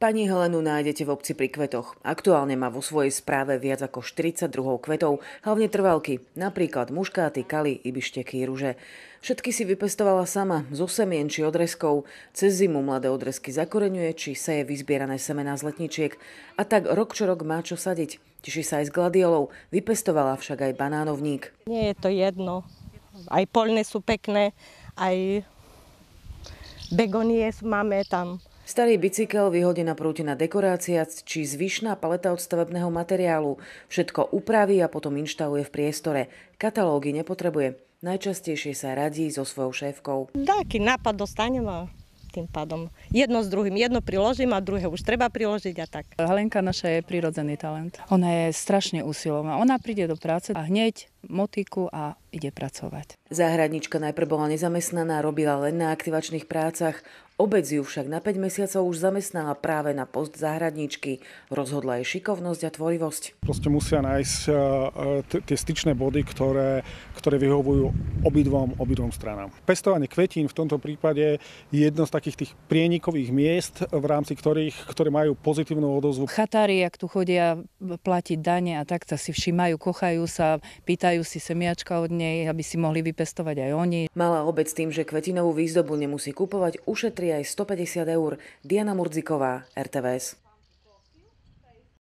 Pani Helenu nájdete v obci pri kvetoch. Aktuálne má vo svojej správe viac ako 40 druhov kvetov, hlavne trvalky, napríklad muškáty, kaly, ibišteky, ruže. Všetky si vypestovala sama, zo semien či odrezkov. Cez zimu mladé odrezky zakoreňuje, či seje vyzbierané semená z letničiek. A tak rok čo rok má čo sadiť. Teší sa aj z gladiolov, vypestovala však aj banánovník. Nie je to jedno. Aj polné sú pekné, aj begonie máme tam Starý bicykel, vyhodená prútená dekorácia či zvyšná paleta od stavebného materiálu. Všetko upraví a potom inštaluje v priestore. Katalógy nepotrebuje. Najčastejšie sa radí so svojou šéfkou. Taký nápad dostanem a tým pádom jedno s druhým. Jedno priložím a druhé už treba priložiť a tak. Helenka naša je prirodzený talent. Ona je strašne úsilová. Ona príde do práce a hneď motiku a ide pracovať. Záhradnička najprv bola nezamestnaná, robila len na aktivačných prácach. Obec ju však na 5 mesiacov už zamestnala práve na post záhradničky. Rozhodla jej šikovnosť a tvorivosť. Proste musia nájsť t- tie styčné body, ktoré, ktoré vyhovujú obidvom, obidvom stranám. Pestovanie kvetín v tomto prípade je jedno z takých tých prienikových miest, v rámci ktorých, ktoré majú pozitívnu odozvu. Chatári, ak tu chodia platiť dane a tak, si všimajú, kochajú sa, pýtajú si semiačka od nej, aby si mohli vypestovať aj oni. Malá obec tým, že kvetinovú výzdobu nemusí kupovať, ušetrí aj 150 eur. Diana Murdziková, RTVS.